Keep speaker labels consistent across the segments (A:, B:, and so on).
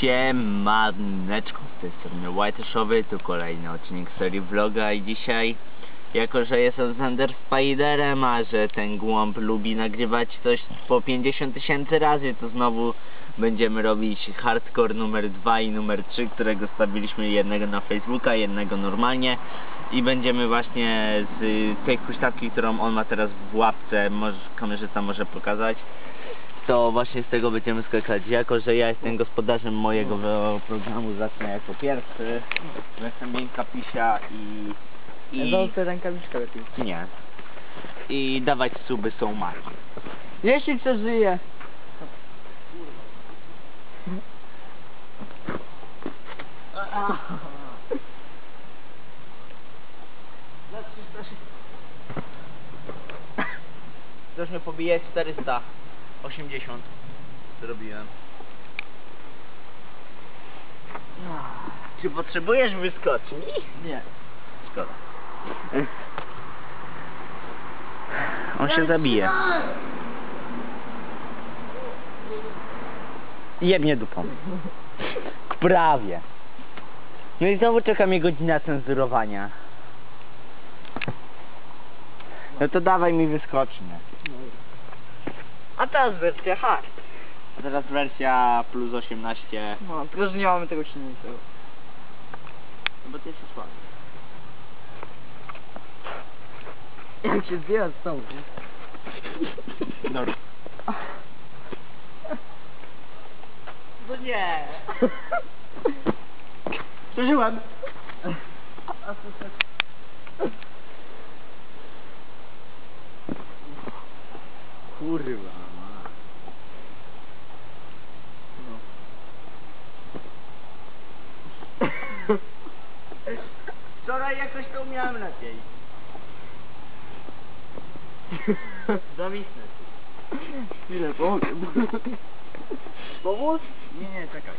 A: Siemaneczko, z tej strony Whiteshowy, tu kolejny odcinek serii vloga i dzisiaj, jako że jestem z Ender Spiderem, a że ten głąb lubi nagrywać coś po 50 tysięcy razy, to znowu będziemy robić hardcore numer 2 i numer 3, którego stawiliśmy jednego na Facebooka, jednego normalnie. I będziemy właśnie z tej huśtawki, którą on ma teraz w łapce, może, kamerzysta może pokazać, to właśnie z tego będziemy skakać. Jako, że ja jestem gospodarzem mojego programu, zacznę jako pierwszy. Jestem miękka pisia i... i...
B: Załóżcie rękawiczkę lepiej.
A: Nie. I dawać suby są marki.
B: Jeśli przeżyje.
A: Ktoś mnie pobije 480 zrobiłem. Czy potrzebujesz wyskoczni?
B: Nie.
A: Szkoda. On się zabije. Jebnie dupą. Prawie. No i znowu czeka mnie godzina cenzurowania. No to dawaj mi wyskocznię.
B: A teraz wersja hard.
A: A teraz wersja plus 18.
B: No, tylko że nie mamy tego silniejszego.
A: No bo ty jesteś słaby.
B: Jak się zbiera z tą.
A: No.
B: No nie. Przeżyłem.
A: Kurwa. ma. Wczoraj jakoś to umiałem lepiej. Zawisnę.
B: Chwilę, powiem. Powóz?
A: Nie, nie, czekaj.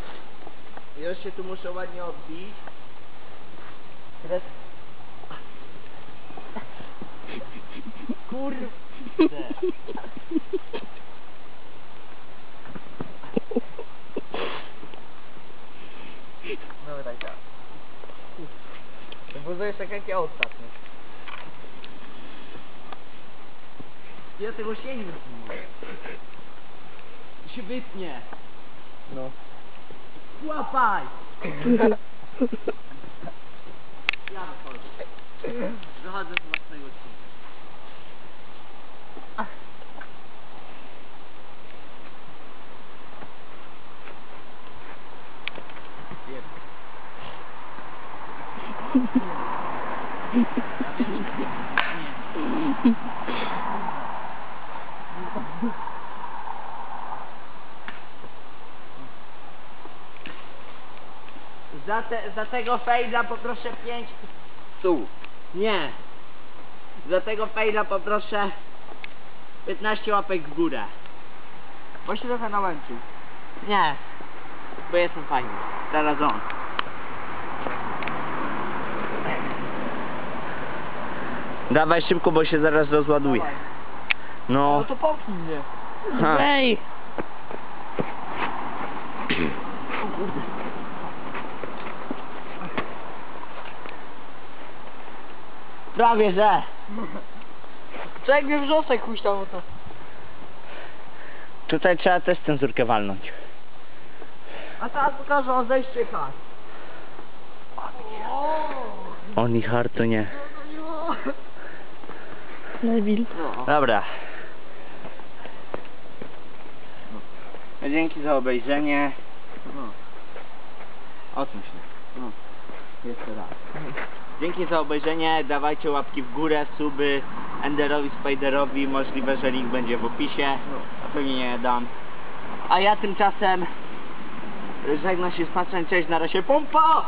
A: Już się tu muszę ładnie odbić. Teraz... Kurde.
B: No tak, tak. Jest tak jak ja ostatnio.
A: Ja tego się nie wytrzymuję. się wytnie.
B: No.
A: Łapaj! Ja wychodzę. Wychodzę z własnego odcinka. Jeb. Za, te, za tego fejla poproszę 5 tu. Nie. Za tego fejla poproszę 15 łapek w górę.
B: Bo się trochę nałęczył.
A: Nie. Bo jestem fajny. Teraz on. Dawaj szybko, bo się zaraz rozładuje. No.
B: No to popchnij mnie.
A: Ha.
B: Ej!
A: Prawie że.
B: Jak mnie wrzosek huśtał, no to...
A: Tutaj trzeba też cenzurkę walnąć.
B: A teraz pokażę o zejście hard.
A: On i hard to nie.
B: Neville.
A: Dobra. Dzięki za obejrzenie.
B: No.
A: Odsuń się.
B: No.
A: Jeszcze raz. Dzięki za obejrzenie. Dawajcie łapki w górę, suby Enderowi, Spiderowi. Możliwe, że link będzie w opisie. A pewnie nie dam. A ja tymczasem żegnam się z Patrzem. Cześć, na razie. Pompa!